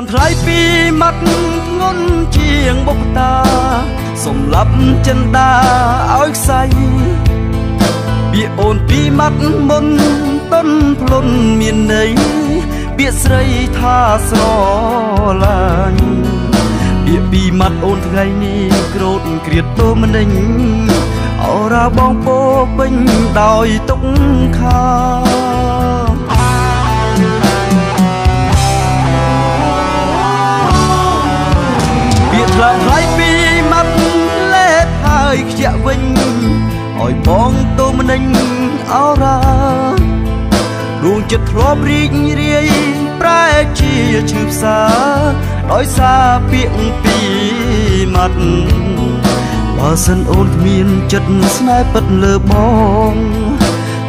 មថ្លៃពីមាត់ធ្ងន់ជាងបុកតាសម្លាប់ចិនដាឲ្យខ្សែពាក្យអូនពីមាត់មុនតុនភ្លុនមានន័យពាក្យស្រីថាស្រឡាញ់ពាក្យពីមាត់អូនថ្ងៃនេះក្រោតក្រៀតទោមនិញអរ៉ាបងពោពេញដោយទុកខា ជាក់វិញឲ្យបងទោមនិញអរ៉ាដួងចិត្តធ្លាប់រីករាយប្រែជាឈឺផ្សាដោយសារពាក្យពីមាត់បើសិនអូនគ្មានចិត្តស្នេហ៍ពិតលើបង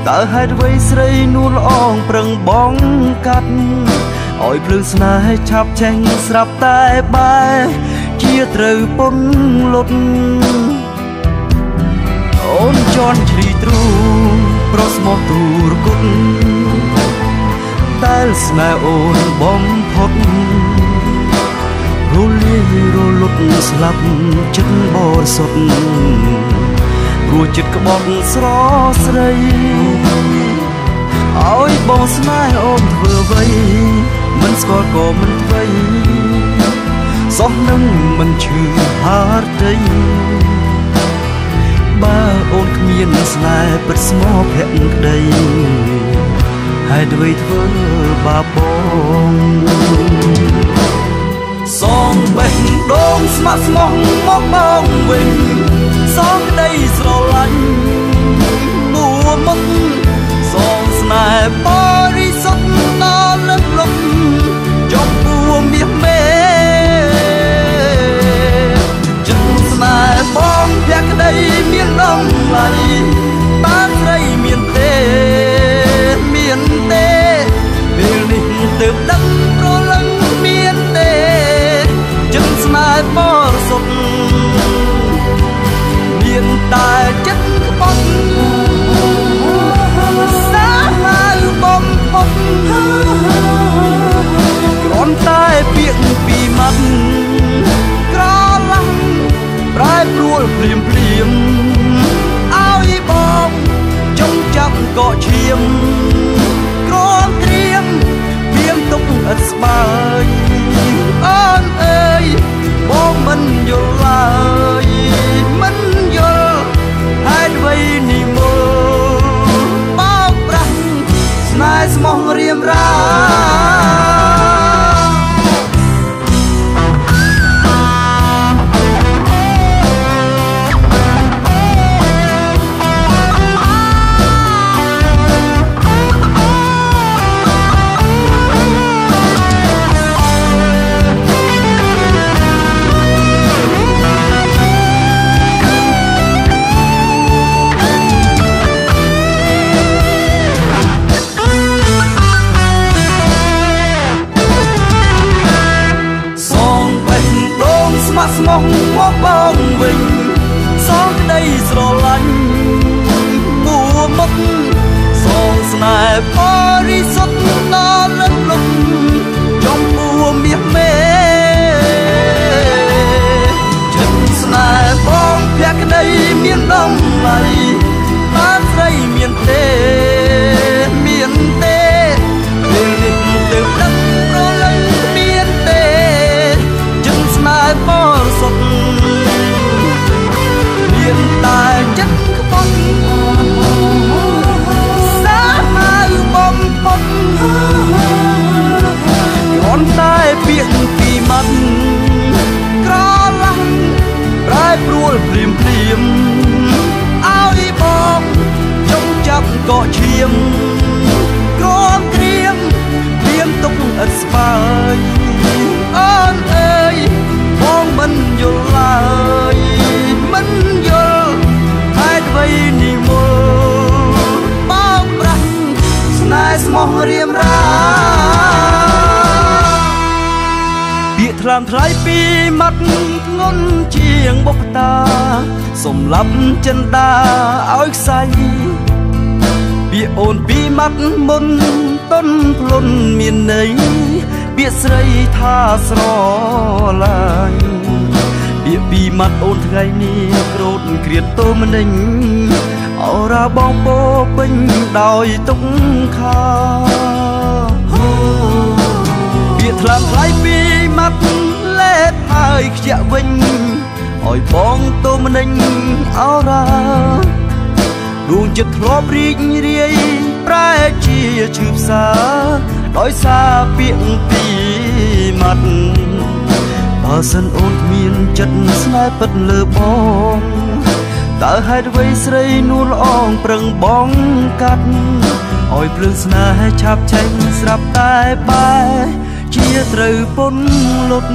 តើហេតុអ្វីស្រីនួនល្អងប្រឹងបងកាត់ឲ្យភ្លើងស្នេហ៍ឆាប់ចេញស្រាប់តែបែជាត្រូវពន់លុត អូនជន់ជ្រីទ្រូប្រស្មោះទូរគុតតែស្នេហ៍អូនបំផុតរលាយរលត់ស្លាប់ចិត្តបរិសុទ្ធព្រោះចិត្តក្បត់ស្រស្រីឲ្យបងស្នេហ៍អូនធ្វើអ្វីមិនស្គាល់ក៏មិនអ្វីសោះនឹងមិនឈឺហារដី បើអូនគ្មានស្នេហ៍ពិតស្មោះភក្តីហើយអ្វីធ្វើបាប មោះរៀ ស្ម័គ្រស្មោះមកបងវិញសងក្តីស្រឡាញ់មួមុខសងស្នេហ៍បរិសុទ្ធ រៀមរាពាក្យថ្លើមថ្លៃពីមាត់ធ្ងន់ជាងបុកតាសម្លាប់ចិនដាឲ្យខ្សែពាក្យអូនពីមាត់មុនតុនភ្លុនមានន័យពាក្យស្រីថាស្រឡាញ់ពាក្យពីមាត់អូនថ្ងៃនេះក្រោតគ្រៀតតូមនិញ អរ៉ាបងពោពេញដោយទុកខាពាក្យថ្លើមថ្លៃពីមាត់លេបហើយខ្ជាក់វិញឲ្យបងតូមនិញអរ៉ាដួងចិត្តធ្លាប់រីករាយប្រែជាឈឺផ្សាដោយសារពាក្យពីមាត់បើសិនអូនគ្មានចិត្តស្នេហ៍ពិតលើបង តើហេតុអ្វីស្រីនួនល្អងប្រឹងបងកាត់ឲ្យព្រឹងស្នេហ៍ឆាប់ចេញស្រាប់តែបែជាត្រូវពុនលុត